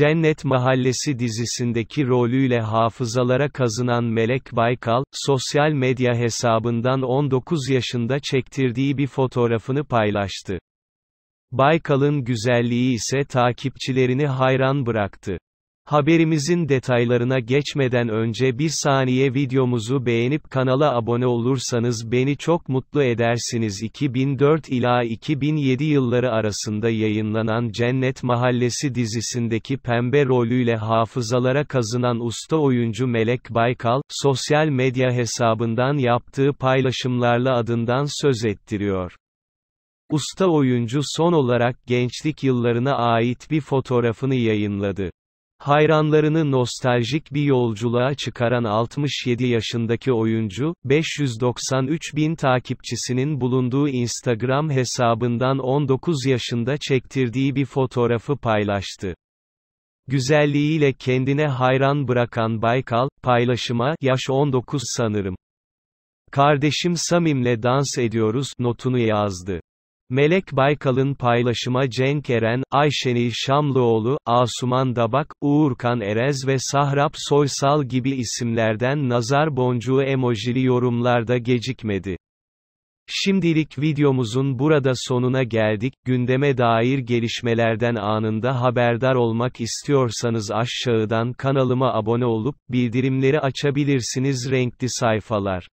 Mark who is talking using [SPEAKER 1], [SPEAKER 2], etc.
[SPEAKER 1] Cennet Mahallesi dizisindeki rolüyle hafızalara kazınan Melek Baykal, sosyal medya hesabından 19 yaşında çektirdiği bir fotoğrafını paylaştı. Baykal'ın güzelliği ise takipçilerini hayran bıraktı. Haberimizin detaylarına geçmeden önce bir saniye videomuzu beğenip kanala abone olursanız beni çok mutlu edersiniz. 2004 ila 2007 yılları arasında yayınlanan Cennet Mahallesi dizisindeki pembe rolüyle hafızalara kazınan usta oyuncu Melek Baykal, sosyal medya hesabından yaptığı paylaşımlarla adından söz ettiriyor. Usta oyuncu son olarak gençlik yıllarına ait bir fotoğrafını yayınladı. Hayranlarını nostaljik bir yolculuğa çıkaran 67 yaşındaki oyuncu, 593 bin takipçisinin bulunduğu Instagram hesabından 19 yaşında çektirdiği bir fotoğrafı paylaştı. Güzelliğiyle kendine hayran bırakan Baykal, paylaşıma, yaş 19 sanırım. Kardeşim Samim'le dans ediyoruz, notunu yazdı. Melek Baykal'ın paylaşıma Cenk Eren, Ayşenil Şamlıoğlu, Asuman Dabak, Uğurkan Erez ve Sahrap Soysal gibi isimlerden nazar boncuğu emojili yorumlarda gecikmedi. Şimdilik videomuzun burada sonuna geldik. Gündeme dair gelişmelerden anında haberdar olmak istiyorsanız aşağıdan kanalıma abone olup bildirimleri açabilirsiniz renkli sayfalar.